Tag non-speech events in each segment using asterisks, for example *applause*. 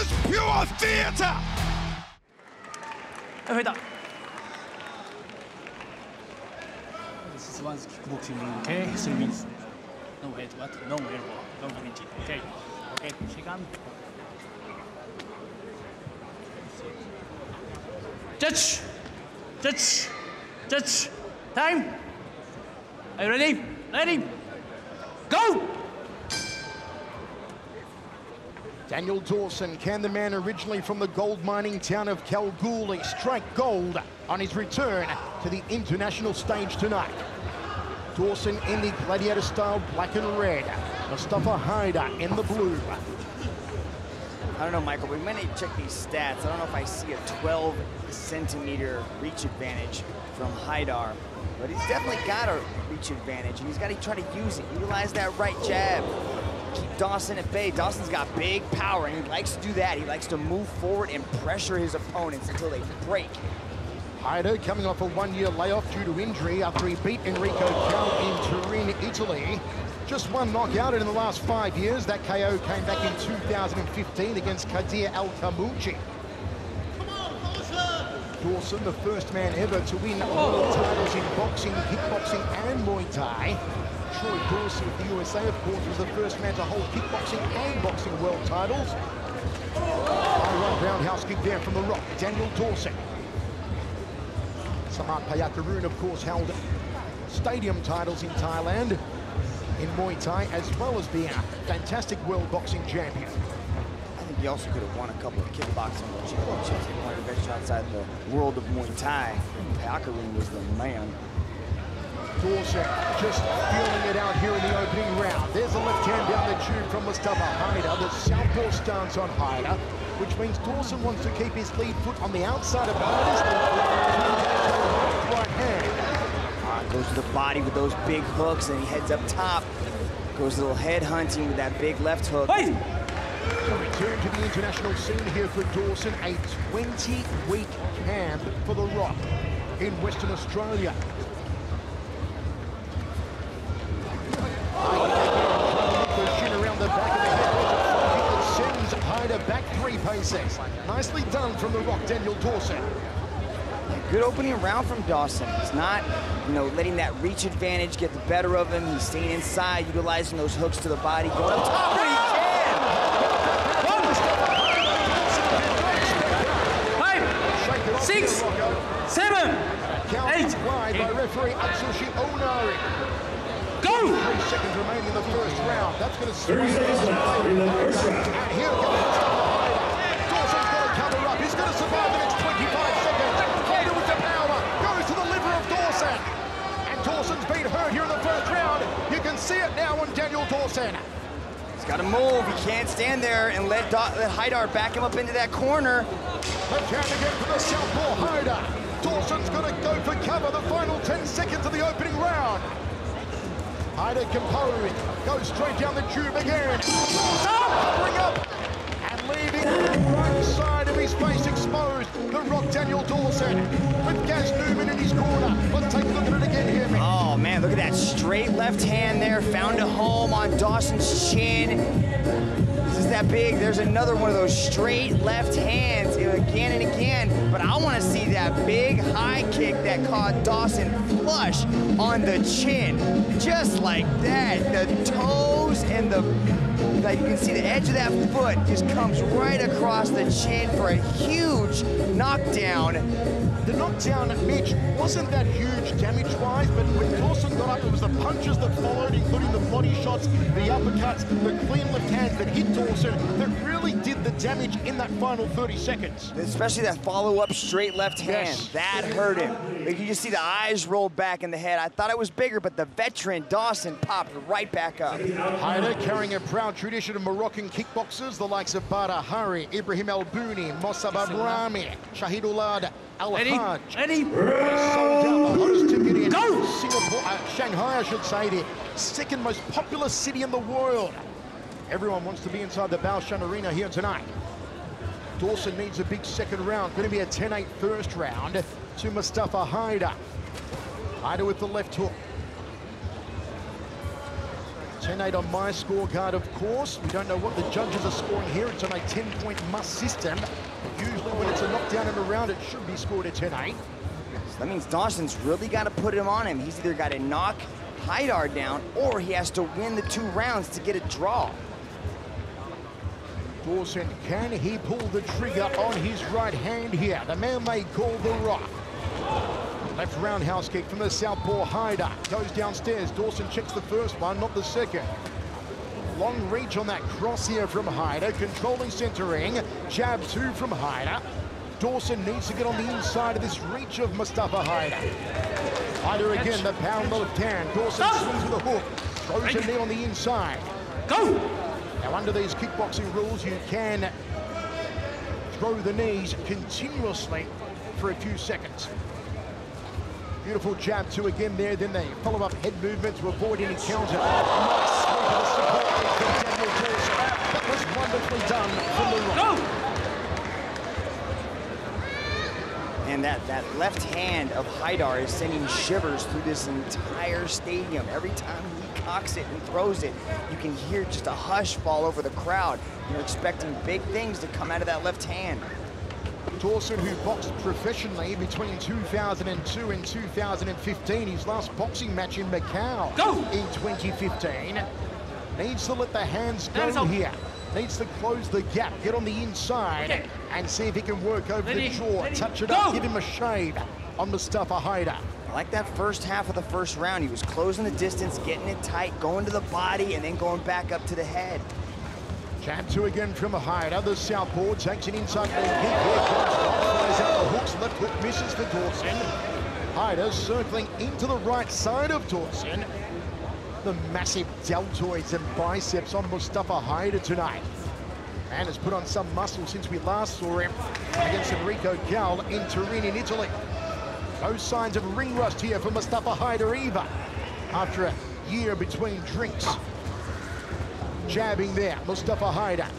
is pure theatre. 回答。This is one's kickboxing ring, okay? Three minutes. No head, what? No elbow. Don't flinch it, okay? Okay, 시간. Judge! Judge! Judge! Time! Are you ready? Ready? Go! Daniel Dawson, can the man originally from the gold mining town of Kalgoorlie strike gold on his return to the international stage tonight? Dawson in the gladiator style black and red. Mustapha Haida in the blue. I don't know, Michael, but when to check these stats, I don't know if I see a 12 centimeter reach advantage from Haida, but he's definitely got a reach advantage, and he's got to try to use it, utilize that right jab, keep Dawson at bay. Dawson's got big power, and he likes to do that. He likes to move forward and pressure his opponents until they break. Haida coming off a one-year layoff due to injury after he beat Enrico Cal in Turin, Italy. Just one knockout in the last five years. That KO came back in 2015 against Kadir Al-Kamouchi. Dawson, the first man ever to win world titles in boxing, kickboxing, and Muay Thai. Troy Dorsey of the USA, of course, was the first man to hold kickboxing and boxing world titles. High right roundhouse kick there from the rock, Daniel Dawson. Samart Payakaroon, of course, held stadium titles in Thailand in Muay Thai, as well as being a fantastic world boxing champion. I think he also could have won a couple of kickboxing championships. He outside the world of Muay Thai. Payakaroon was the man. Dawson just feeling it out here in the opening round. There's a left hand down the tube from Mustapha Haida. The southpaw stance on Haida, which means Dawson wants to keep his lead foot on the outside of Haida's right hand. Uh, goes to the body with those big hooks, and he heads up top. Goes a little head hunting with that big left hook. Hey! A return to the international scene here for Dawson, a 20-week camp for The Rock in Western Australia. 26. Nicely done from the Rock, Daniel Dawson. Good opening round from Dawson. He's not, you know, letting that reach advantage get the better of him. He's staying inside, utilizing those hooks to the body, going up top when he can. One, five, six, seven, eight. Wide by referee Atsushi Onari. Go! Three seconds remaining in the first round. That's going to swing. And here comes cover up. He's to survive the next 25 seconds. Haida with the power. Goes to the liver of Dawson. And Dawson's been hurt here in the first round. You can see it now on Daniel Dawson. He's got to move. He can't stand there and let, Do let Haida back him up into that corner. Hand again for the southpaw Haida. Dawson's going to go for cover the final 10 seconds of the opening round. Haida composed, goes straight down the tube again. Covering up and leaving side of his face exposed. The Rock Daniel Dawson with Gaz Newman in his corner. Take a look at it again here. Oh man, look at that straight left hand there. Found a home on Dawson's chin. This is that big. There's another one of those straight left hands again and again. But I want to see that big high kick that caught Dawson flush on the chin. Just like that. The toes and the, you can see the edge of that foot just comes right across the chin for a huge knockdown. The knockdown, at Mitch, wasn't that huge damage-wise, but when Dawson got up, it was the punches that followed, including the body shots, the uppercuts, the clean left hands that hit Dawson, that really did the damage in that final 30 seconds. Especially that follow-up straight left hand. Yes. That hurt him. Like you just see the eyes roll back in the head. I thought it was bigger, but the veteran Dawson popped right back up. Haida carrying a proud tradition of Moroccan kickboxers, the likes of Badr Hari, Ibrahim El Bouni, Mossab Abrami, Shahidulad Al Ready? Ready? Sold out the hottest ticket in Go! Singapore, uh, Shanghai, I should say, the second most populous city in the world. Everyone wants to be inside the Baoshan Arena here tonight. Dawson needs a big second round. Going to be a 10-8 first round to Mustapha Haida. Haida with the left hook. 10-8 on my scorecard, of course. We don't know what the judges are scoring here. It's on a 10-point must system. Usually when it's a knockdown in a round, it should be scored at 10-8. Eh? So that means Dawson's really got to put him on him. He's either got to knock Haida down or he has to win the two rounds to get a draw. Dawson, can he pull the trigger on his right hand here? The man they call the Rock. Left roundhouse kick from the southpaw Haida. Goes downstairs. Dawson checks the first one, not the second. Long reach on that cross here from Haida. Controlling centering. Jab two from Haida. Dawson needs to get on the inside of this reach of Mustapha Haida. Haida again, the pound left hand. Dawson swings with a hook. Throws a knee on the inside. Go! Now, under these kickboxing rules, you can throw the knees continuously for a few seconds. Beautiful jab two again there. Then they follow up head movement to avoid any counter. Nice sweep of from Daniel Dawson. That was wonderfully done from the right. Go! And that, that left hand of Haida is sending shivers through this entire stadium. Every time he cocks it and throws it, you can hear just a hush fall over the crowd. You're expecting big things to come out of that left hand. Dawson, who boxed professionally between 2002 and 2015, his last boxing match in Macau Go! in 2015, needs to let the hands That is go here. Needs to close the gap, get on the inside, Okay. and see if he can work over Ready, the jaw, touch it go! up, give him a shade on Mustapha Haida. I like that first half of the first round. He was closing the distance, getting it tight, going to the body, and then going back up to the head. Jab two again from Haida. The southpaw takes an inside leg kick. Here comes Dawson. Flies out the hooks. Left hook misses for Dawson. Haida circling into the right side of Dawson. The massive deltoids and biceps on Mustapha Haida tonight. Man has put on some muscle since we last saw him against Enrico Gal in Turin in Italy. No signs of ring rust here for Mustapha Haida either. After a year between drinks. Jabbing there, Mustapha Haida.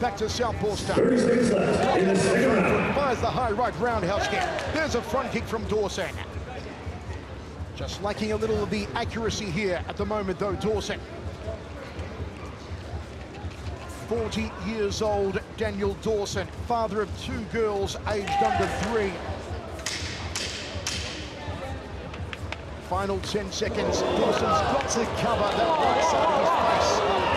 Back to southpaw start. 30 seconds left the. Fires the high right roundhouse kick. There's a front kick from Dawson. Just lacking a little of the accuracy here at the moment though, Dawson. 40 years old, Daniel Dawson, father of two girls aged under three. Final 10 seconds. Dawson's got to cover that right side of his face.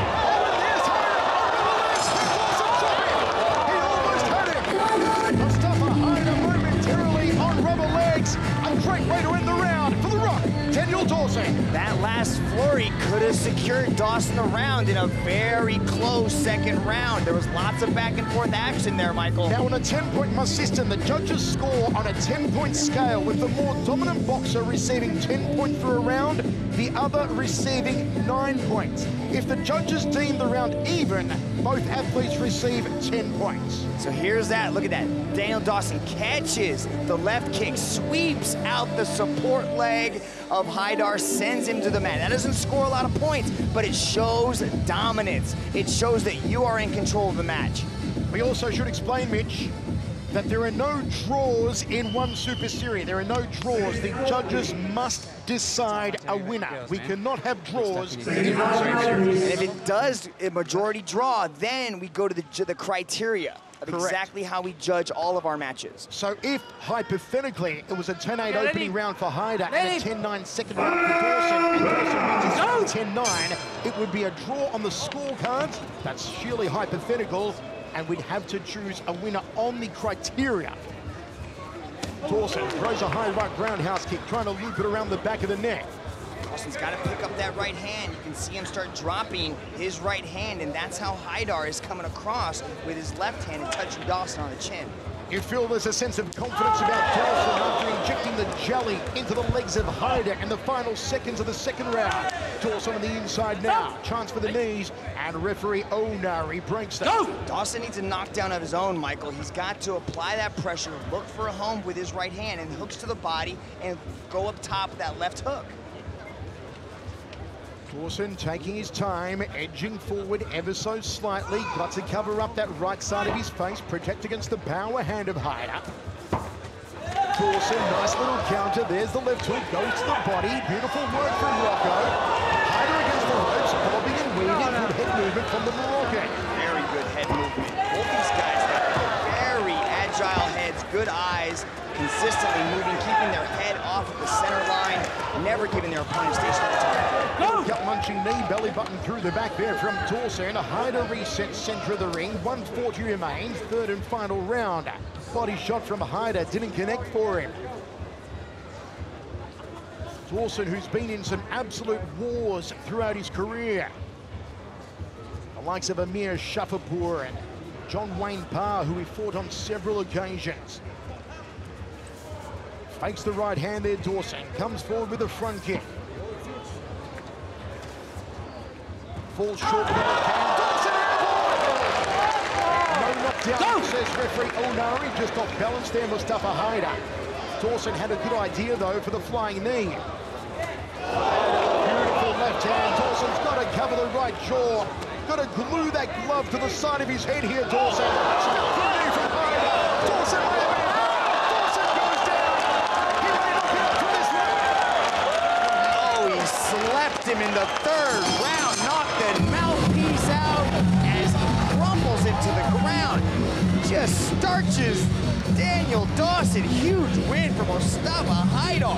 Flurry could have secured Dawson around in a very close second round. There was lots of back and forth action there, Michael. Now on a 10-point must system, the judges score on a 10-point scale with the more dominant boxer receiving 10 points for a round, the other receiving 9 points. If the judges deem the round even, both athletes receive 10 points. So here's that. Look at that. Daniel Dawson catches the left kick, sweeps out the support leg of Haida, sends him to the mat. That doesn't score a lot of points, but it shows dominance. It shows that you are in control of the match. We also should explain, Mitch, that there are no draws in one Super Series. There are no draws. The judges must decide a winner. We cannot have draws in one Super Series. And if it does a majority draw, then we go to the, the criteria of Correct. exactly how we judge all of our matches. So if, hypothetically, it was a 10-8 ready? opening round for Haida and a 10-9 second round for Dawson, and Dawson wins 10-9, it would be a draw on the scorecards. That's sheerly hypothetical, and we'd have to choose a winner on the criteria. Dawson throws a high right roundhouse kick, trying to loop it around the back of the neck. Dawson's got to pick up that right hand. You can see him start dropping his right hand, and that's how Haida is coming across with his left hand and touching Dawson on the chin. You feel there's a sense of confidence about Dawson after injecting the jelly into the legs of Haida in the final seconds of the second round. Dawson on the inside now. Chance for the knees, and referee Onari breaks that. Go! Dawson needs a knockdown of his own, Michael. He's got to apply that pressure, look for a home with his right hand, and hooks to the body and go up top with that left hook. Dawson taking his time, edging forward ever so slightly. Got to cover up that right side of his face, protect against the power hand of Haida. Dawson, nice little counter. There's the left hook, goes to the body. Beautiful work from Rocco. Haida against the ropes, bobbing and weaving. Good head movement from the Moroccan. Very good head movement. Both these guys have very agile heads, good eyes, consistently moving, keeping their head off of the center line, never giving their opponent station top. Go! Munching knee, belly button through the back there from Dawson. Haida reset center of the ring. 140 remains, third and final round. Body shot from Haida didn't connect for him. Dawson, who's been in some absolute wars throughout his career. The likes of Amir Shafapur and John Wayne Parr, who he fought on several occasions. Fakes the right hand there, Dawson. Comes forward with a front kick. Falls short with the left hand. Dawson No knockdown, says referee Onari. Just off balance there, Mustapha Haida. Dawson had a good idea, though, for the flying knee. Beautiful left hand. Dawson's got to cover the right jaw. Got to glue that glove to the side of his head here, Dawson. Spectacular knee from Haida. Dawson may have been Dawson goes down. He may knock it out from this round. Oh, he slept him in the third round, Just starches Daniel Dawson. Huge win for Mustapha Haida.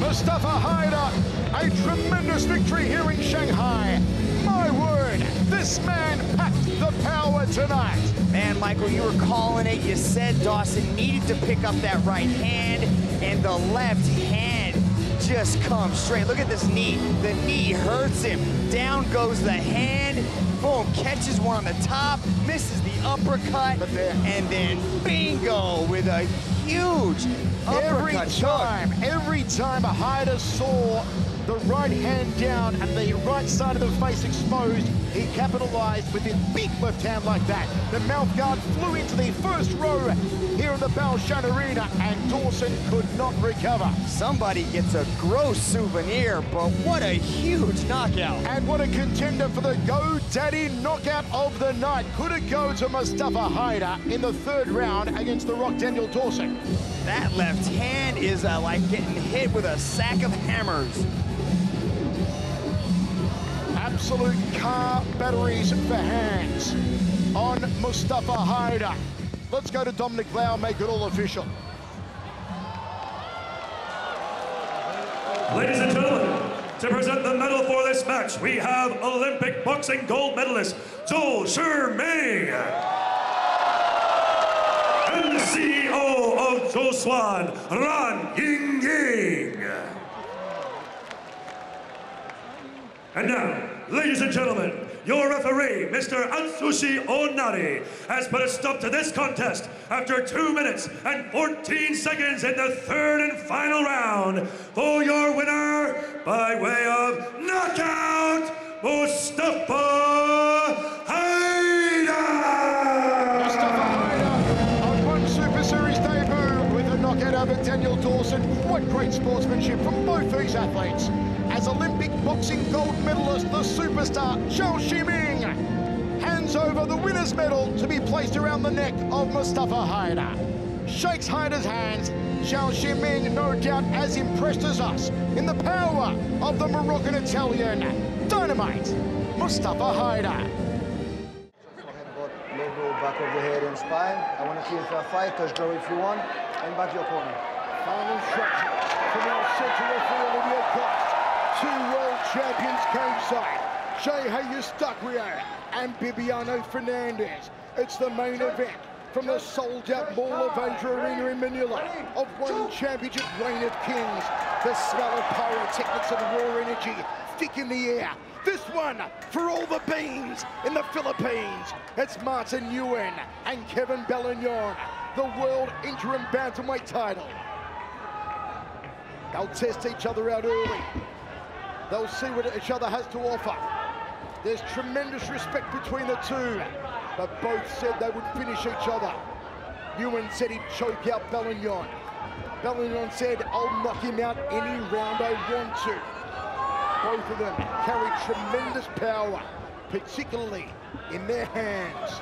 Mustapha Haida, a tremendous victory here in Shanghai. My word, this man packed the power tonight. Man, Michael, you were calling it. You said Dawson needed to pick up that right hand, and the left hand just comes straight. Look at this knee. The knee hurts him. Down goes the hand. Boom, catches one on the top, misses the uppercut, and then bingo with a huge Every uppercut hook. time, every time a Haida saw the right hand down and the right side of the face exposed, he capitalized with his big left hand like that. The mouth guard flew into the first row here in the Baoshan Arena, and Dawson could not recover. Somebody gets a gross souvenir, but what a huge knockout. And what a contender for the Go Daddy knockout of the night. Could it go to Mustapha Haida in the third round against the Rock Daniel Dawson? That left hand is uh, like getting hit with a sack of hammers. Absolute car batteries for hands on Mustapha Haida. Let's go to Dominic Lau, make it all official. Ladies and gentlemen, to present the medal for this match, we have Olympic boxing gold medalist Zou Shiming. And the CEO of Zhou Swan, Ran Yingying. And now, ladies and gentlemen, your referee, Mr. Atsushi Onari, has put a stop to this contest after 2 minutes and 14 seconds in the third and final round for your winner by way of knockout, Mustapha Haida! Mustapha Haida on one Super Series debut with a knockout over Daniel Dawson. What great sportsmanship from both these athletes. As Olympic boxing gold medalist, the superstar Zou Shiming hands over the winner's medal to be placed around the neck of Mustapha Haida. Shakes Haida's hands. Zou Shiming, no doubt, as impressed as us in the power of the Moroccan Italian dynamite, Mustapha Haida. Headbutt, low blow, back of the head and spine. I want to see if a fight, touch blow if you want, and back your corner. Final shot from our centre referee Olivier Coste. Two world champions side. Geje Eustaquio and Bibiano Fernandes. It's the main event from the sold-out Mall of Asia Arena in Manila of one championship reign of kings. The smell of pyrotechnics and raw energy thick in the air. This one for all the beans in the Philippines. It's Martin Nguyen and Kevin Belingon, the world interim bantamweight title. They'll test each other out early. They'll see what each other has to offer. There's tremendous respect between the two, but both said they would finish each other. Nguyen said he'd choke out Belingon. Belingon said, I'll knock him out any round I want to. Both of them carry tremendous power, particularly in their hands.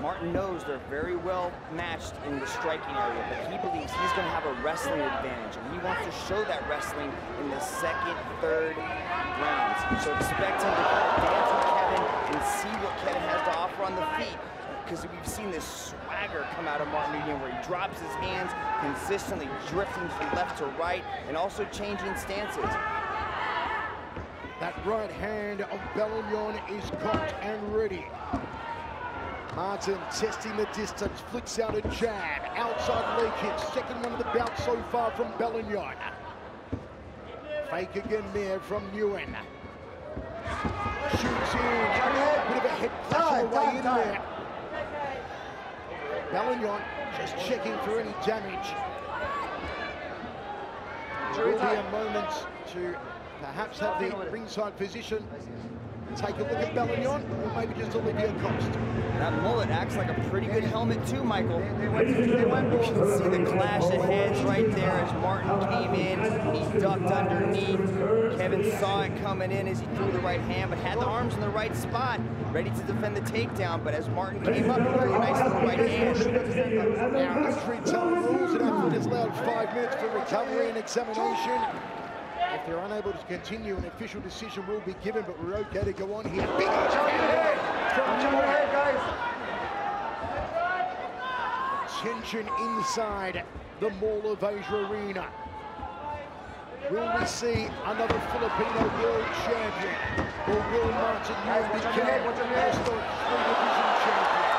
Martin knows they're very well matched in the striking area, but he believes he's going to have a wrestling advantage, and he wants to show that wrestling in the second, third rounds. So expect him to dance with Kevin and see what Kevin has to offer on the feet. Because we've seen this swagger come out of Martin Nguyen where he drops his hands, consistently drifting from left to right, and also changing stances. That right hand of Belingon is cocked and ready. Martin testing the distance, flicks out a jab, outside leg kick, second one of the bout so far from Belingon. Fake again there from Nguyen. Shoots in, bit of a head clash on the way in there. Belingon just checking for any damage. There will be a moment to perhaps have the ringside physician take a look at Belingon, or maybe just Olivier Coste. That mullet acts like a pretty good helmet too, Michael. You can see the clash of heads right there as Martin came in. He ducked underneath. Kevin saw it coming in as he threw the right hand, but had the arms in the right spot, ready to defend the takedown. But as Martin came up, he threw a nice little right hand. Now, entry time rules and athlete is allowed five minutes for recovery and examination. If they're unable to continue, an official decision will be given, but we're okay to go on here. Big from Nguyen. Tension inside the Mall of Asia Arena. Will we see another Filipino world champion? Or will Martin Nguyen become the historic three-division champion?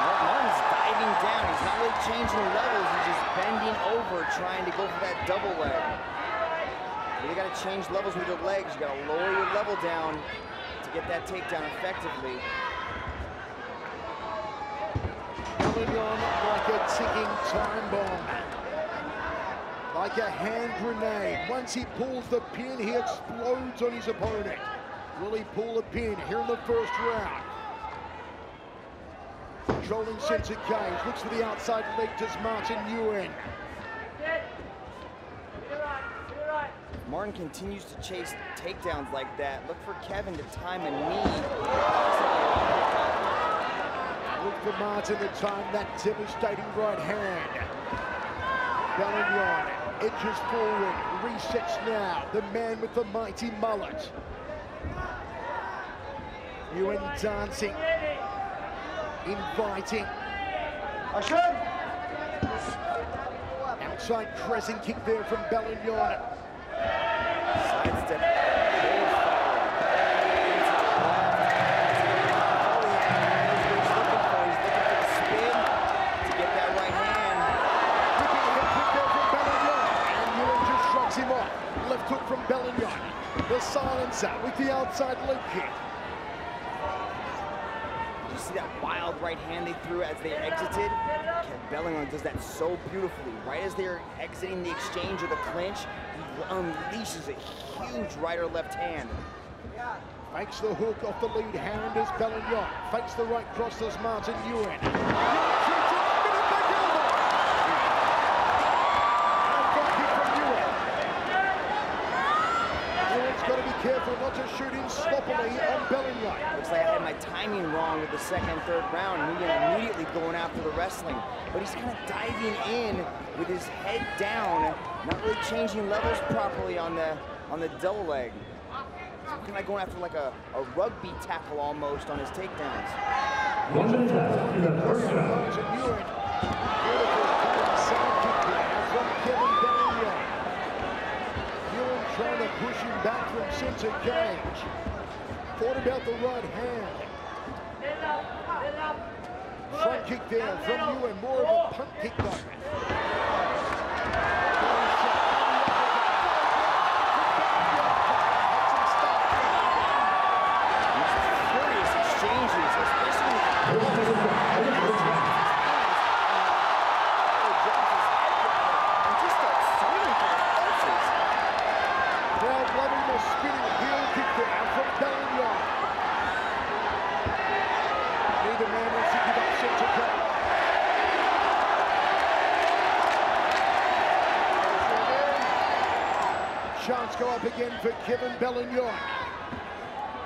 Martin's diving down. He's not really changing levels. He's just bending over, trying to go for that double leg. You gotta change levels with your legs. You gotta lower your level down to get that takedown effectively. Coming on like a ticking time bomb. Like a hand grenade. Once he pulls the pin, he explodes on his opponent. Will he pull the pin here in the first round? Controlling center cage, looks for the outside leg, does Martin Nguyen. Martin continues to chase takedowns like that. Look for Kevin to time a knee. Look for Martin to time that devastating right hand. Belingon edges forward, resets now. The man with the mighty mullet. Nguyen dancing, inviting. Outside crescent kick there from Belingon. Hook from Belingon. The silencer with the outside leg kick. You see that wild right hand they threw as they exited? Kev Belingon does that so beautifully. Right as they're exiting the exchange or the clinch, he unleashes a huge right or left hand. Fakes the hook off the lead hand as Belingon. Fakes the right cross as Martin Nguyen. Shoots it, spinning back elbow. And front kick from Nguyen. Nguyen's got to be careful not to shoot in sloppily on Belingon. Looks like I had my timing wrong with the second and third round. Nguyen immediately going after the wrestling. But he's kind of diving in with his head down, not really changing levels properly on the on the double leg. He's kind of going after like a, a rugby tackle almost on his takedowns. One minute left in the first round. Beautiful cutting side kick from Kevin Belingon. Trying to push him back from center cage. Thought about the right hand. Front kick there from Nguyen. More of a punt kick though. Chance go up again for Kevin Belingon.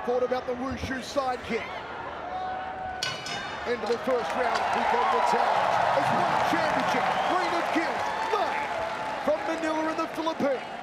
Thought about the wushu side kick. Into the first round, we go to the towns. It's one championship, reign of guilt, from Manila in the Philippines.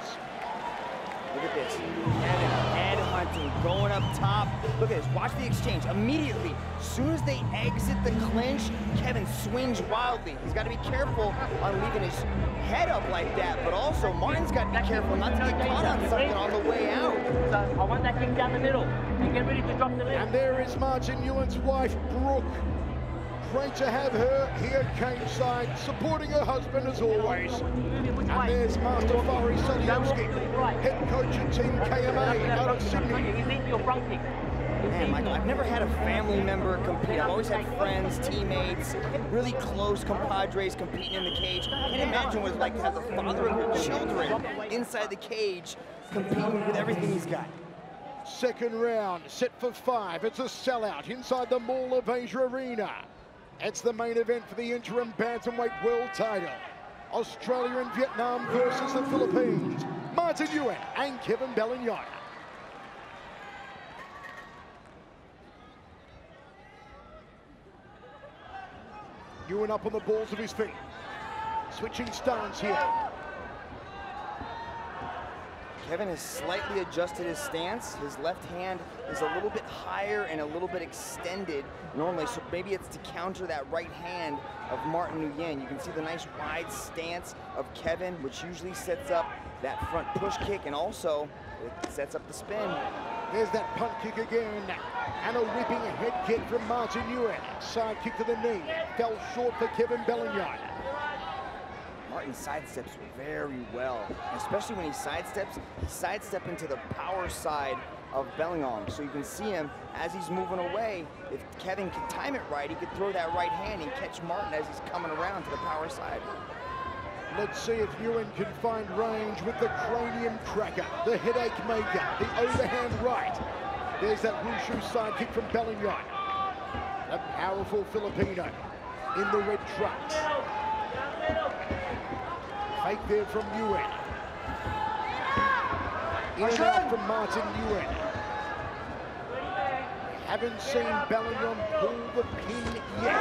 Look at this. Kevin head hunting, going up top. Look at this. Watch the exchange. Immediately, as soon as they exit the clinch, Kevin swings wildly. He's got to be careful on leaving his head up like that, but also Martin's got to be careful not to get caught on something on the way out. I want that kick down the middle and get ready to drop the leg. And there is Martin Nguyen's wife, Brooke. Great to have her here side, supporting her husband as always. And there's Master Fari Saliowski, head coach at Team KMA out of Sydney. Man, Michael, I've never had a family member compete. I've always had friends, teammates, really close compadres competing in the cage. I can't imagine what it's like to have the father of your children inside the cage competing with everything he's got. Second round, set for five. It's a sellout inside the Mall of Asia Arena. It's the main event for the interim bantamweight world title. Australia and Vietnam versus the Philippines. Martin Nguyen and Kevin Belingon. Nguyen up on the balls of his feet. Switching stance here. Kevin has slightly adjusted his stance. His left hand is a little bit higher and a little bit extended normally, so maybe it's to counter that right hand of Martin Nguyen. You can see the nice wide stance of Kevin, which usually sets up that front push kick and also it sets up the spin. There's that punt kick again. And a whipping head kick from Martin Nguyen. Side kick to the knee. Fell short for Kevin Belingon. Martin sidesteps very well, especially when he sidesteps, he sidesteps into the power side of Belingon. So you can see him as he's moving away. If Kevin can time it right, he could throw that right hand and catch Martin as he's coming around to the power side. Let's see if Nguyen can find range with the cranium cracker, the headache maker, the overhand right. There's that Wushu side kick from Belingon. A powerful Filipino in the red trunks. Fake there from Nguyen. In out from Martin Nguyen. Haven't seen Belingon pull the pin yet.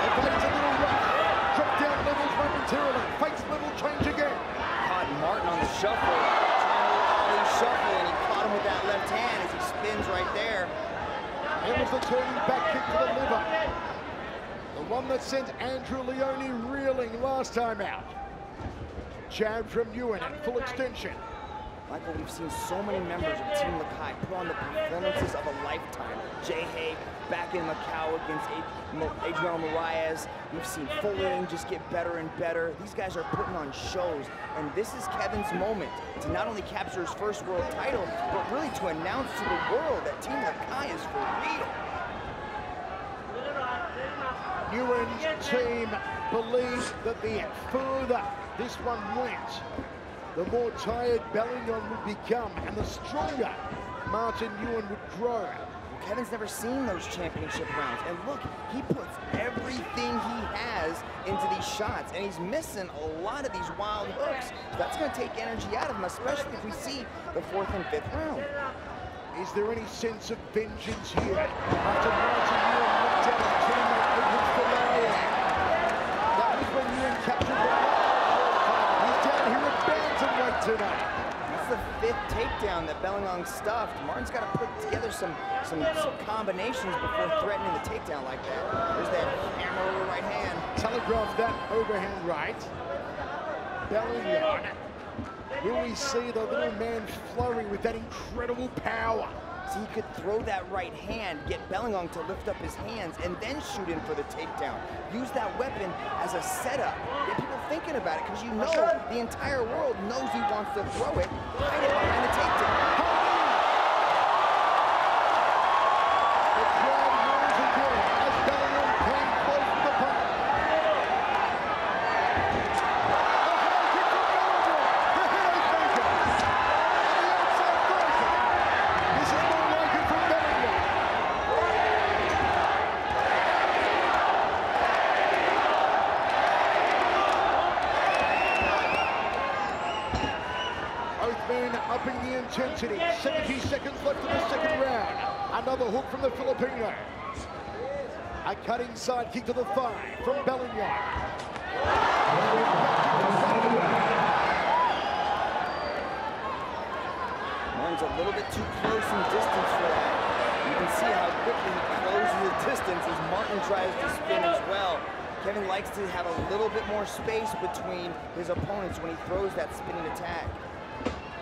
Evades a little rough. Drop down levels momentarily. Fakes level change again. Caught Martin on the shuffle, trying to shuffle, and he caught him with that left hand as he spins right there. It was the turning back kick to the liver. One that sent Andrew Leone reeling last time out. Jab from Nguyen at full extension. Michael, we've seen so many members of Team Lakay put on the performances of a lifetime. Jay Hay back in Macau against Adriano Moraes. We've seen Fullerton just get better and better. These guys are putting on shows, and this is Kevin's moment to not only capture his first world title, but really to announce to the world that Team Lakay is for real. Nguyen's team believe that the further this one went, the more tired Belingon would become and the stronger Martin Nguyen would grow. Kevin's never seen those championship rounds. And look, he puts everything he has into these shots, and he's missing a lot of these wild hooks. That's going to take energy out of him, especially if we see the fourth and fifth round. Is there any sense of vengeance here after Martin Nguyen looked down his teammate Edwards Folayang? That was when Nguyen captured the He's down here at bantamweight tonight. That's the fifth takedown that Belingon stuffed. Martin's got to put together some, some, some combinations before threatening the takedown like that. There's that hammer over right hand. Telegraph that overhand right. Belingon. Will we see the little man flurry with that incredible power? So he could throw that right hand, get Belingon to lift up his hands, and then shoot in for the takedown. Use that weapon as a setup. Get people thinking about it, because you know the entire world knows he wants to throw it. Hide it behind the takedown. The intensity. 70 seconds left in the second round. Another hook from the Filipino. A cutting side kick to the thigh from Belingon. Martin's a little bit too close in distance for that. You can see how quickly he closes the distance as Martin tries to spin as well. Kevin likes to have a little bit more space between his opponents when he throws that spinning attack.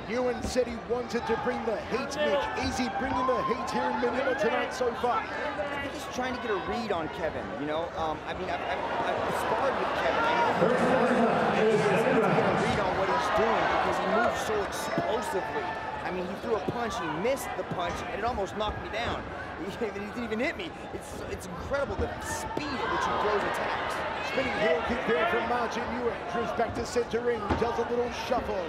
Nguyen said he wanted to bring the heat, Mitch. Is he bringing the heat here in Manila tonight so far? I think he's trying to get a read on Kevin, you know? Um, I mean, I've, I've, I've sparred with Kevin. I know he's trying to get a read on what he's doing because he moves so explosively. I mean, he threw a punch, he missed the punch, and it almost knocked me down. *laughs* He, he didn't even hit me. It's, it's incredible the speed at which he throws attacks. Spinning heel kick there from Martin Nguyen. Drews back to center ring, does a little shuffle.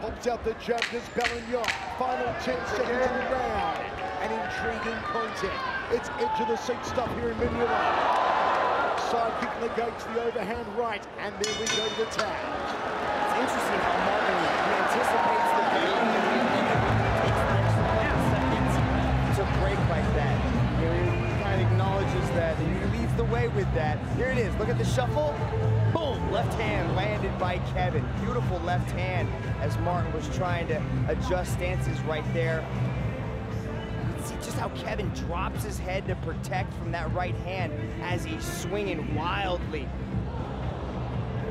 Pops out the jab, does Belingon. Final 10 seconds of the round. An intriguing content. It's edge of the seat stuff here in Manila. Side kick negates the overhand right, and there we go to the tag. It's interesting how Martin anticipates the way with that. Here it is. Look at the shuffle. Boom! Left hand landed by Kevin. Beautiful left hand as Martin was trying to adjust stances right there. See just how Kevin drops his head to protect from that right hand as he's swinging wildly.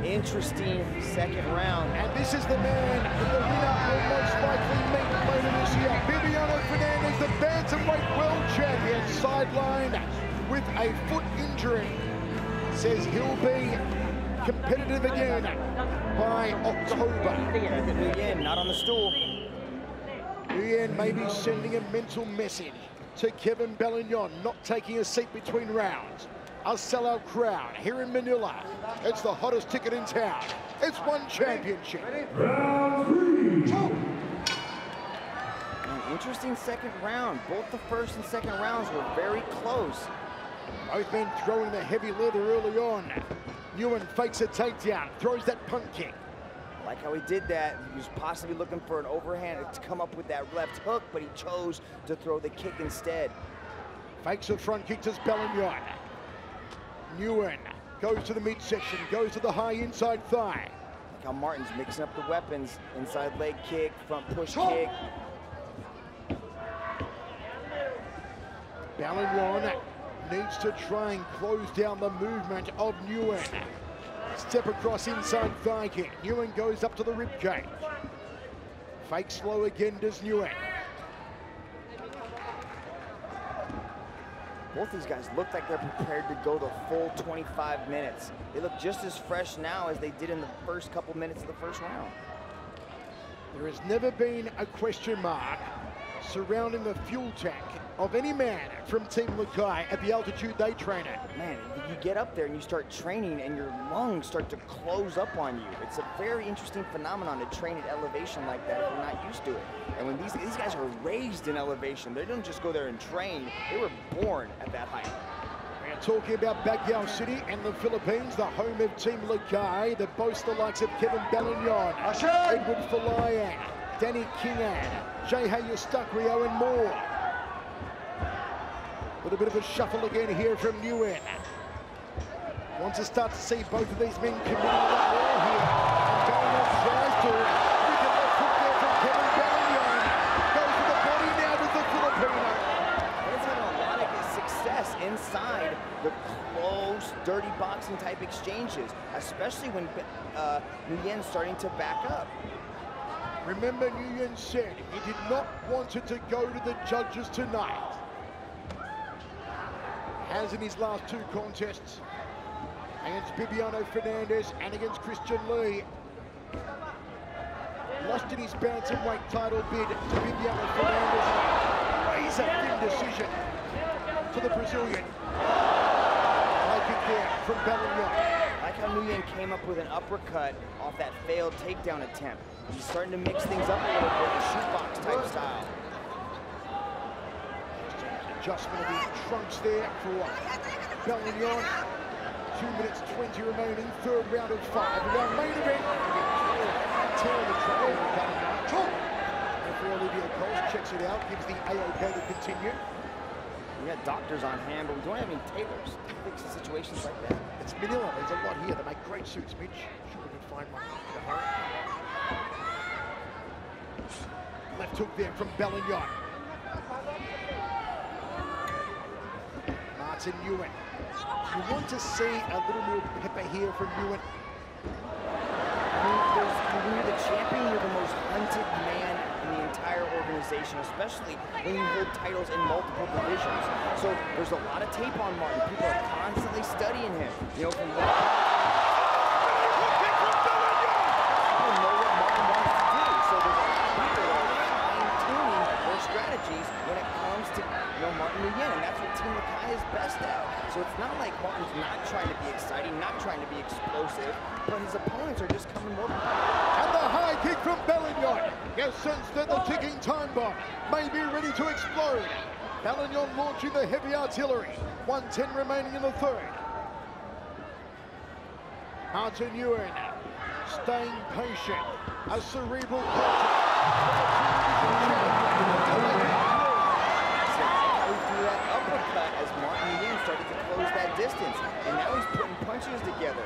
Interesting second round. And this is the man that the winner will most likely meet later this year. Bibiano Fernandes, the bantamweight world champion, sidelined with a foot injury. Says he'll be competitive again by October. Nguyen, not on the stool. Nguyen may be sending a mental message to Kevin Belingon, not taking a seat between rounds. A sellout crowd here in Manila. It's the hottest ticket in town. It's one championship. Round An interesting second round. Both the first and second rounds were very close. Both men throwing the heavy leather early on. Nguyen fakes a takedown, throws that punt kick. Like how he did that, he was possibly looking for an overhand to come up with that left hook, but he chose to throw the kick instead. Fakes a front kick to Belingon. Nguyen goes to the midsection, goes to the high inside thigh. Like how Martin's mixing up the weapons. Inside leg kick, front push kick. Belingon needs to try and close down the movement of Nguyen. Step across inside thigh kick. Nguyen goes up to the rib cage. Fake slow again does Nguyen. Both these guys look like they're prepared to go the full 25 minutes. They look just as fresh now as they did in the first couple minutes of the first round. There has never been a question mark surrounding the fuel tank of any man from Team Lakay at the altitude they train at. Man, you get up there and you start training and your lungs start to close up on you. It's a very interesting phenomenon to train at elevation like that if you're not used to it. And when these, these guys are raised in elevation, they don't just go there and train. They were born at that height. We're talking about Baguio City and the Philippines, the home of Team Lakay, that boasts the likes of Kevin Belingon, Eduard Folayang, Danny Kingad, Geje Eustaquio, and more. With a bit of a shuffle again here from Nguyen. Want to start to see both of these men committing lot more here. Belingon tries to. Left hook there from Kevin. Goes for the body now with the Filipino. Having a lot of success inside the close, dirty boxing type exchanges, especially when uh, Nguyen's starting to back up. Remember, Nguyen said he did not want it to go to the judges tonight. Has in his last two contests against Bibiano Fernandes and against Christian Lee. Lost in his bantamweight title bid to Bibiano Fernandes. Razor thin decision to the Brazilian. High kick there from Belingon. like how Nguyen came up with an uppercut off that failed takedown attempt. He's starting to mix things up a little bit, shootbox type style. Adjustment of his trunks there for Belingon. Two minutes 20 remaining, third round of five. Our main event. The trail with Belingon. Referee Olivier Coste checks it out, gives the AOK to continue. We got doctors on hand, but we don't have any tailors to fix situations like that. It's Manila. There's a lot here. They make great suits, Mitch. Sure we can find one. in a hurry. Left hook there from Belingon. Martin Nguyen. You want to see a little more pepper here from when you're the champion, you're the most hunted man in the entire organization, especially when you hold titles in multiple divisions. So there's a lot of tape on Martin. People are constantly studying him. You know, from what people know what Martin wants to do. So there's a lot of people that are fine-tuning their strategies when it comes to you know Martin Nguyen, and that's what Team Lakay is best. So it's not like Martin's not trying to be exciting, not trying to be explosive, but his opponents are just coming more And the high kick from Belingon. You sense that the ticking time bomb may be ready to explode. Belingon launching the heavy artillery. 110 remaining in the third. Martin Nguyen staying patient. A cerebral How he threw that uppercut as Martin Nguyen started to close that distance. And now he's putting punches together.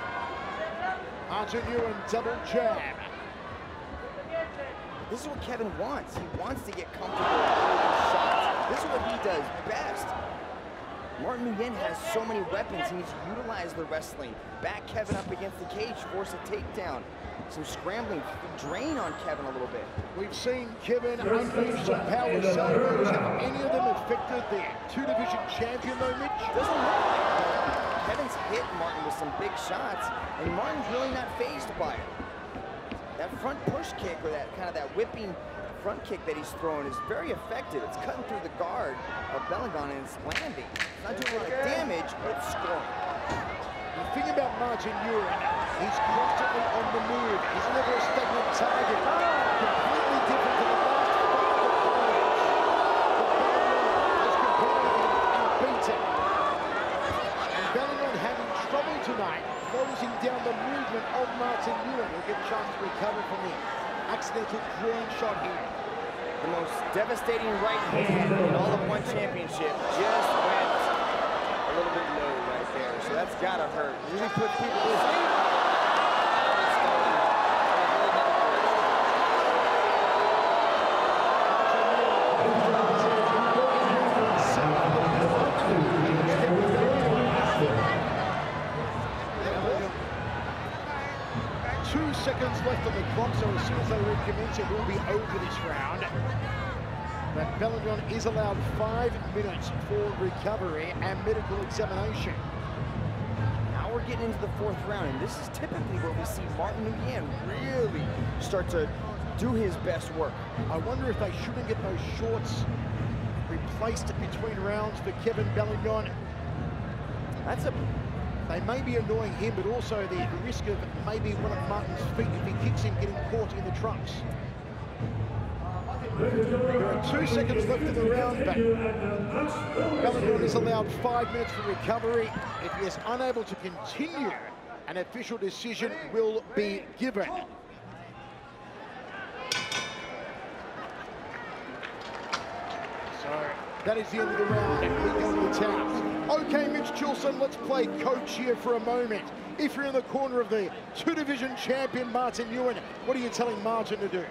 Martin Nguyen double jab. This is what Kevin wants. He wants to get comfortable throwing shots. This is what he does best. Martin Nguyen has so many weapons. He needs to utilize the wrestling. Back Kevin up against the cage, force a takedown. Some scrambling, drain on Kevin a little bit. We've seen Kevin unleash some power salvos. Have any of them affected the two-division champion though, Mitch? Doesn't look like it. Hit Martin with some big shots, and Martin's really not phased by it. That front push kick, or that kind of that whipping front kick that he's throwing is very effective. It's cutting through the guard of Belingon and it's landing. It's not doing a lot of damage, but it's scoring. The thing about Martin Nguyen, he's constantly on the move. He's never a stagnant target. Completely different to the last five opponents. But Belingon has competitive and beaten. And Belingon having trouble tonight, closing down the movement of Martin Nguyen. He'll get a chance to recover from the accidental groin shot here. The most devastating right hand in all of one championship just went a little bit low right there. So that's gotta hurt. Usually puts people to seconds left on the clock, so as soon as they recommence, it will be over this round. But Belingon is allowed five minutes for recovery and medical examination. Now we're getting into the fourth round, and this is typically where we see Martin Nguyen really start to do his best work. I wonder if they shouldn't get those shorts replaced between rounds for Kevin Belingon. That's a They may be annoying him, but also the risk of maybe one of Martin's feet, if he kicks him, getting caught in the trunks. There are two seconds left in the round, Belingon is allowed five minutes for recovery. If he is unable to continue, an official decision will be given. So that is the end of the round, we go to the towns. Okay, Mitch Chilson, let's play coach here for a moment. If you're in the corner of the two-division champion, Martin Nguyen, what are you telling Martin to do?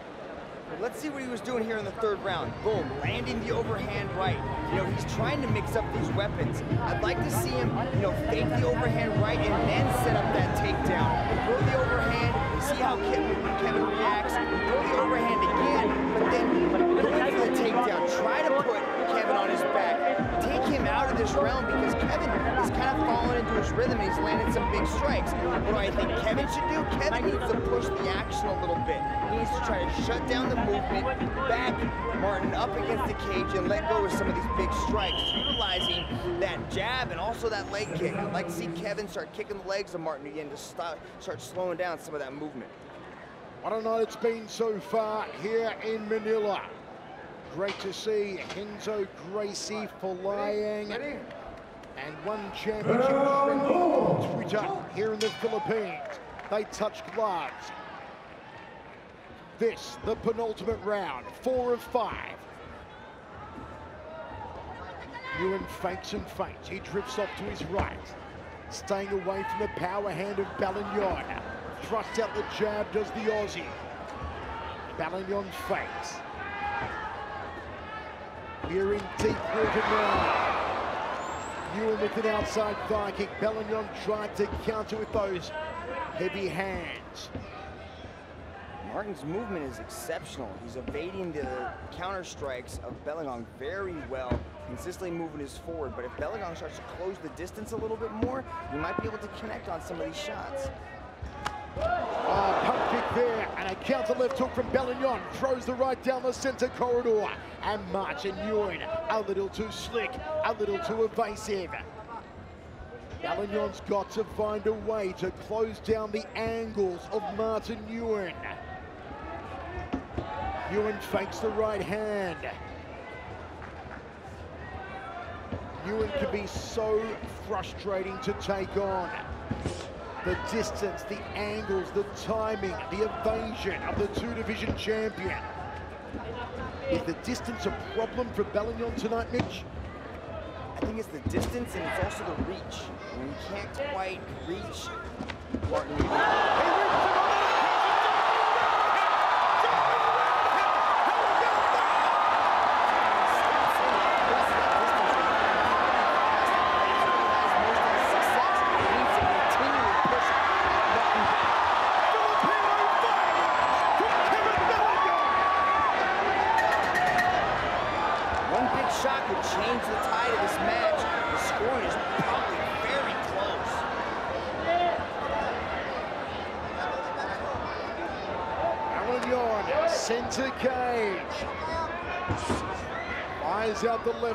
Let's see what he was doing here in the third round. Boom, landing the overhand right. You know, he's trying to mix up these weapons. I'd like to see him, you know, fake the overhand right and then set up that takedown. Throw the overhand, see how Kevin, Kevin reacts. Throw the overhand again, but then go for the takedown. Try to put Kevin on his back. Out of this round because Kevin is kind of falling into his rhythm and he's landed some big strikes. What do I think Kevin should do? Kevin needs to push the action a little bit. He needs to try to shut down the movement, back Martin up against the cage and let go of some of these big strikes, utilizing that jab and also that leg kick. I'd like to see Kevin start kicking the legs of Martin again to start, start slowing down some of that movement. What a night it's been so far here in Manila. Great to see Renzo Gracie flying and one championship trend on Twitter here in the Philippines. They touch gloves. This, the penultimate round, four of five. Nguyen fakes and feints. He drifts off to his right. Staying away from the power hand of Belingon. Thrusts out the jab, does the Aussie. Belingon fakes. We're in deep water now. Nguyen with an outside thigh kick. Belingon tried to counter with those heavy hands. Martin's movement is exceptional. He's evading the counter strikes of Belingon very well, consistently moving his forward. But if Belingon starts to close the distance a little bit more, he might be able to connect on some of these shots. Oh, pump kick there, and a counter left hook from Belingon. Throws the right down the center corridor. And Martin Nguyen, a little too slick, a little too evasive. Belingon's got to find a way to close down the angles of Martin Nguyen. Nguyen fakes the right hand. Nguyen can be so frustrating to take on. The distance, the angles, the timing, the evasion of the two-division champion. Is the distance a problem for Belingon tonight, Mitch? I think it's the distance and it's also the reach. When you can't quite reach Martin.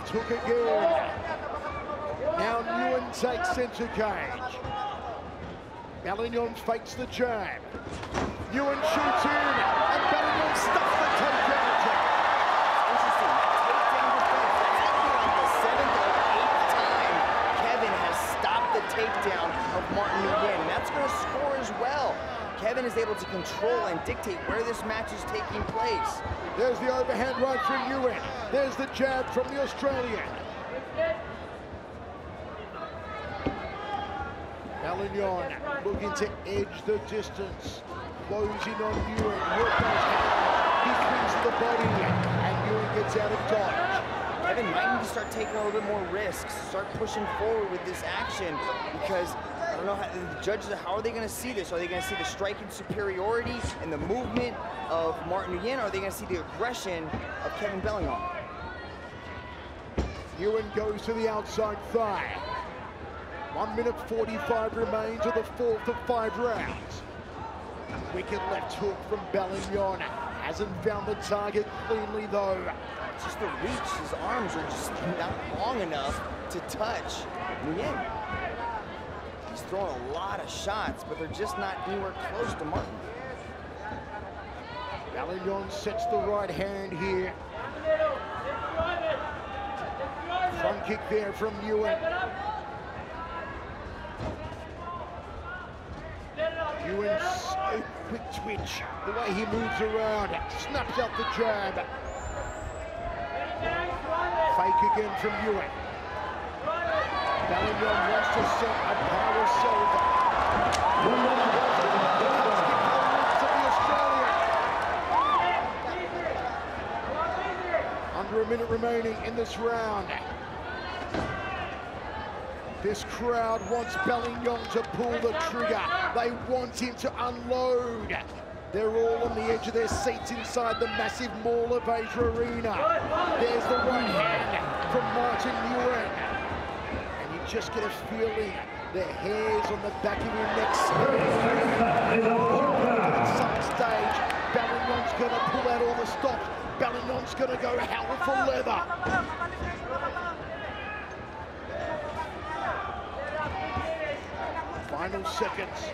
Left hook again. Now Nguyen takes center cage. Belingon fakes the jab. Nguyen shoots in, and Belingon stuffs the takedown. Interesting. Takedown defense. That's gonna be like the seventh or eighth time Kevin has stopped the takedown of Martin Nguyen. And that's going to score as well. Kevin is able to control and dictate where this match is taking place. There's the overhand right from Nguyen. There's the jab from the Australian. Belingon looking to edge the distance. Closing on Nguyen. He to the body. And Nguyen gets out of dodge. Kevin might need to start taking a little bit more risks, start pushing forward with this action because I don't know how the judges how are they going to see this? Are they going to see the striking superiority and the movement of Martin Nguyen? Or are they going to see the aggression of Kevin Belingon? Nguyen goes to the outside thigh. One minute 45 remains of the fourth of five rounds. Wicked left hook from Belingon. Hasn't found the target cleanly though. Just the reach. His arms are just not long enough to touch Nguyen. He's throwing a lot of shots, but they're just not anywhere close to Martin. Belingon sets the right hand here. Front kick there from Nguyen. Nguyen so quick twitch. The way he moves around. Snaps out the jab. Fake again from Nguyen. Belingon wants to set a power silver. Under a minute remaining in this round. This crowd wants Belingon to pull the trigger. They want him to unload. They're all on the edge of their seats inside the massive Mall of Asia Arena. There's the right hand from Martin Nguyen. And you just get a feeling the hairs on the back of your neck At some stage, Belingon's going to pull out all the stops. Belingon's going to go hell for leather. Final seconds.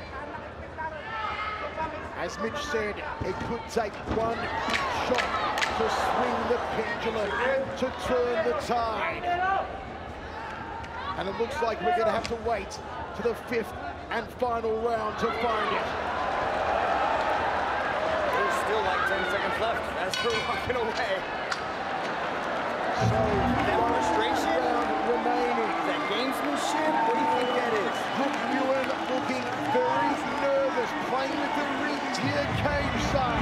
As Mitch said, it could take one shot to swing the pendulum, to turn the tide. And it looks like we're going to have to wait to the fifth and final round to find it. There's still like 10 seconds left as we're walking away. So, that frustration round remaining. Is that gamesmanship? What do you think that is? with the here.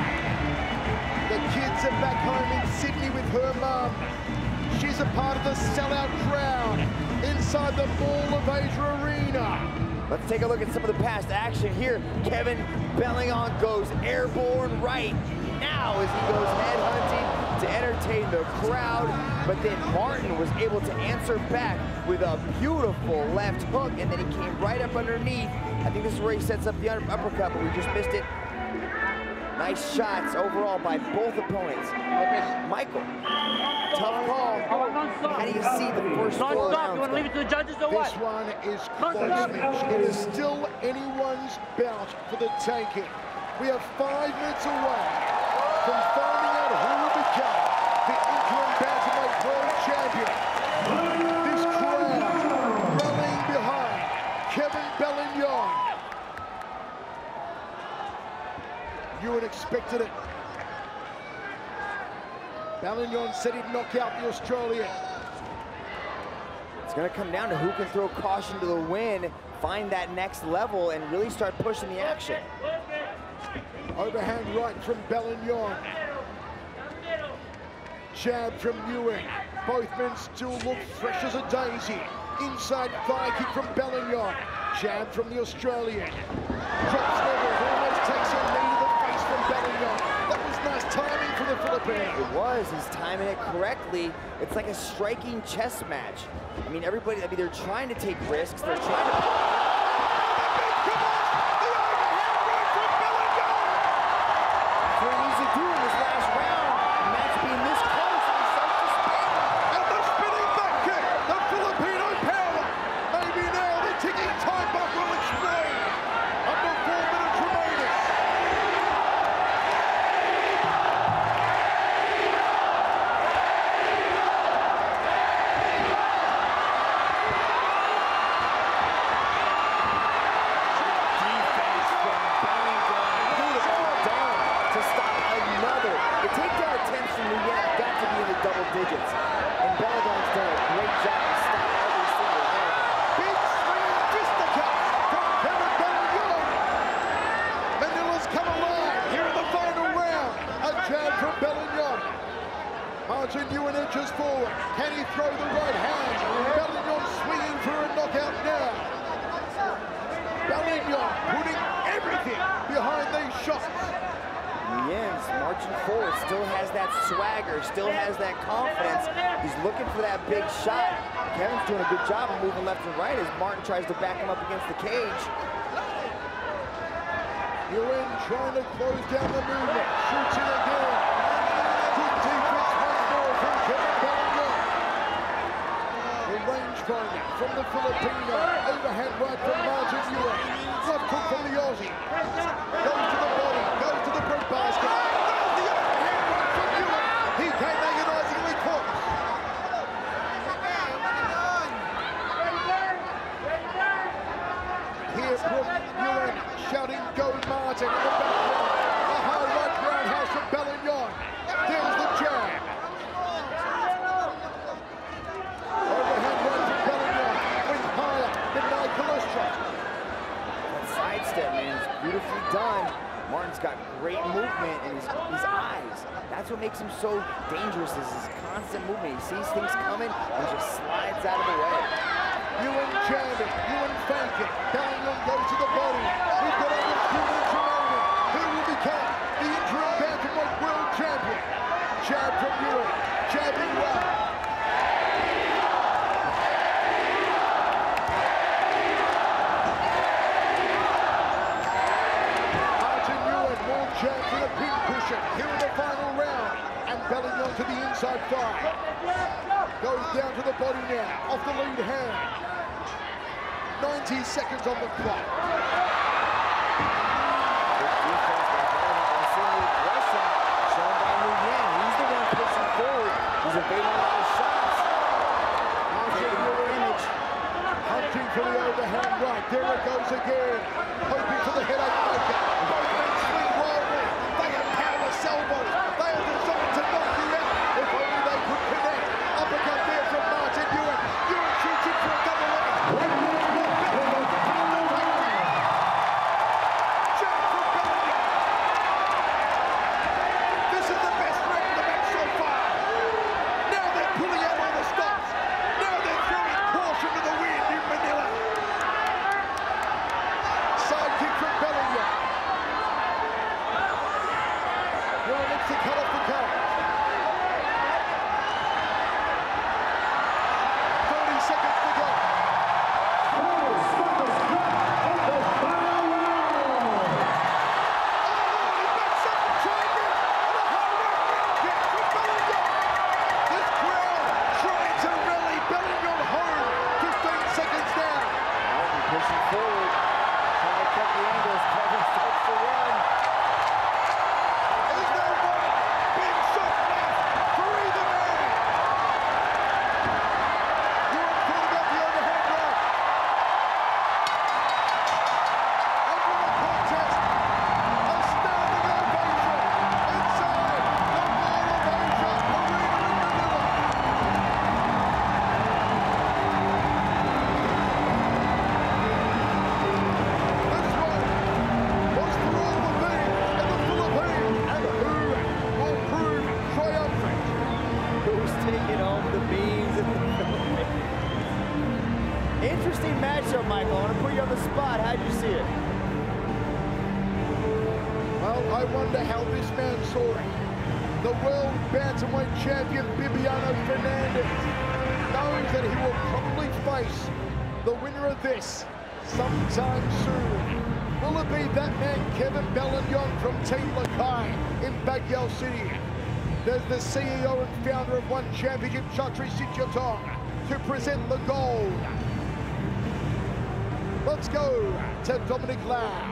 The kids are back home in Sydney with her mum. She's a part of the sellout crowd inside the Mall of Asia Arena. Let's take a look at some of the past action here. Kevin Belingon goes airborne right now as he goes headhunting to entertain the crowd. But then Martin was able to answer back with a beautiful left hook, and then he came right up underneath I think this is where he sets up the uppercut, but we just missed it. Nice shots overall by both opponents. Michael, tough call. How do you see the first Non-stop. rounds You want to leave it to the judges or This one is close, It is still anyone's bout for the taking. We are five minutes away from finding out who will become the interim bantamweight world champion. This crowd rallying behind Kevin Belingon. Nguyen expected it. Belingon said he'd knock out the Australian. It's gonna come down to who can throw caution to the wind, find that next level, and really start pushing the action. Overhand right from Belingon. Jab from Nguyen. Both men still look fresh as a daisy. Inside thigh kick from Belingon. Jab from the Australian. Drops levels, almost takes a knee to the face from Belingon. That was nice timing for the. It was, he's timing it correctly. It's like a striking chess match. I mean, everybody, I mean, they're trying to take risks. They're trying to... a good job of moving left and right as Martin tries to back him up against the cage. Nguyen trying to close down the movement. Shoots it again. Good defense once more from Kevin Belingon. The rangefinder from the Filipino. Overhand right from Martin Nguyen. Left hook from the Aussie. Goes to the body. Goes to the bread basket. The overhand right from Nguyen. He came agonizingly close. Shouting go Martin in the background. A high right roundhouse from Belingon. There's the jab. Overhand right from Belingon. Went higher than Nicholas That sidestep, man, is beautifully done. Martin's got great movement in his, his eyes. That's what makes him so dangerous is his constant movement. He sees things coming and just slides out of the way. Nguyen jabbing, Nguyen faking. Belingon goes to the body. We've got under two minutes remaining. Who will become the CEO and founder of One Championship, Chatri Sityodtong, to present the gold. Let's go to Dominic Lau.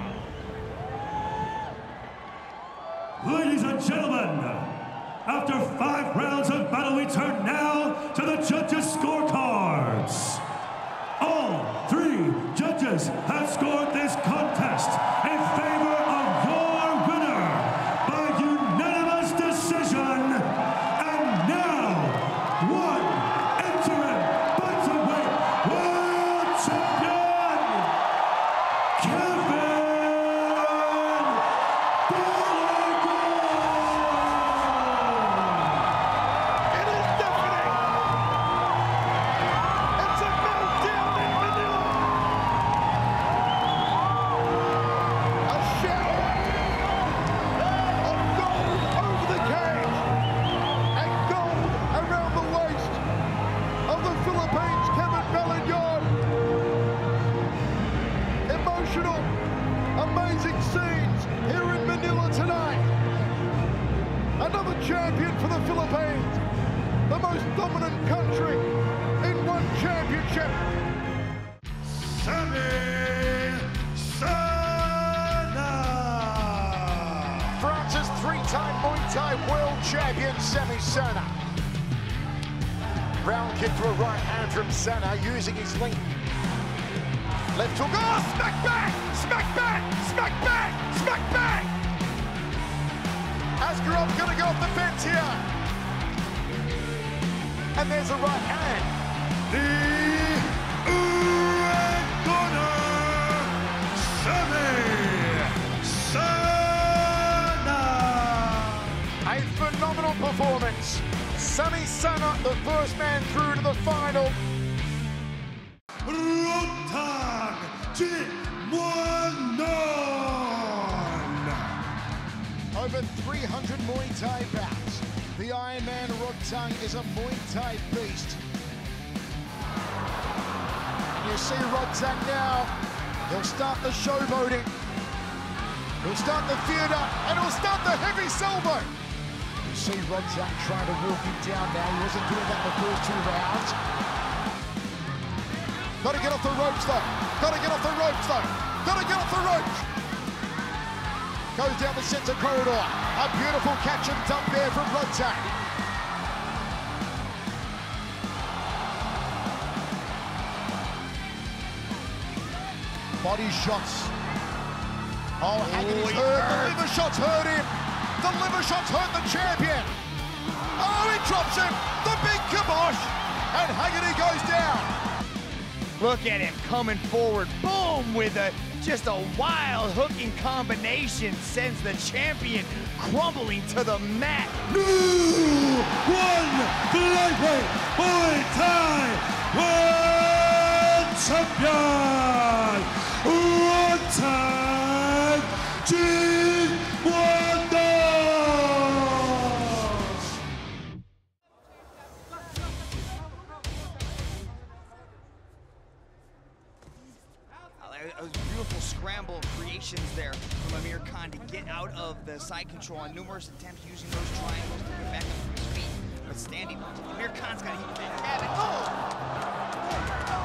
Rodtang Jitmuangnon. Over 300 Muay Thai bouts. The Iron Man Rodtang is a Muay Thai beast. You see Rodtang now. He'll start the showboating. He'll start the theatre and he'll start the heavy salvo. You see Rodtang trying to walk him down now. He wasn't doing that the first two rounds. Got to get off the ropes though. Got to get off the ropes though. Got to get off the ropes. Goes down the centre corridor. A beautiful catch and dump there from Rodtang. Body shots. Oh, Haggerty's hurt. The liver shots hurt him. The liver shots hurt the champion. Oh, he drops him. The big kibosh. And Haggerty goes down. Look at him coming forward. Boom! With a just a wild hooking combination sends the champion crumbling to the mat. New one lightweight Muay Thai world champion, Rodtang Jitmuangnon. Side control on numerous attempts using those triangles to get back up to his feet. But standing, Amir Khan's got to have it. Oh! For your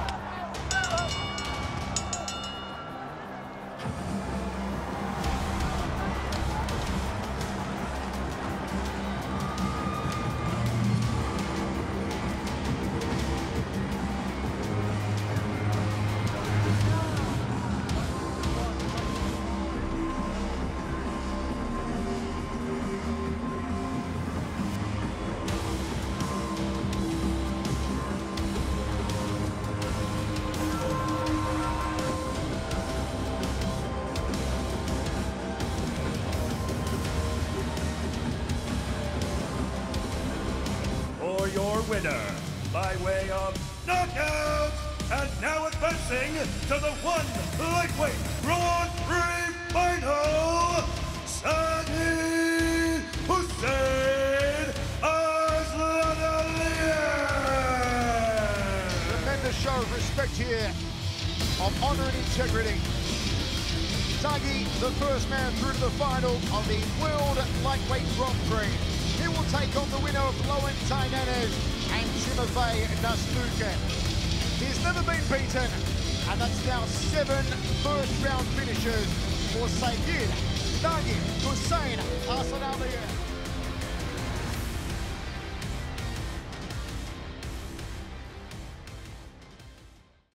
winner, by way of knockout, and now advancing to the one lightweight Grand Prix final, Saygid Guseyn Arslanaliev. Tremendous show of respect here, of honour and integrity. Saygid, the first man through to the final of the World Lightweight Grand Prix. He will take on the winner of Lowen Tynanes and Timofey Nastyukhin. He's never been beaten, and that's now seven first round finishes for Sayyid Nagi Guseyn Arslanaliev.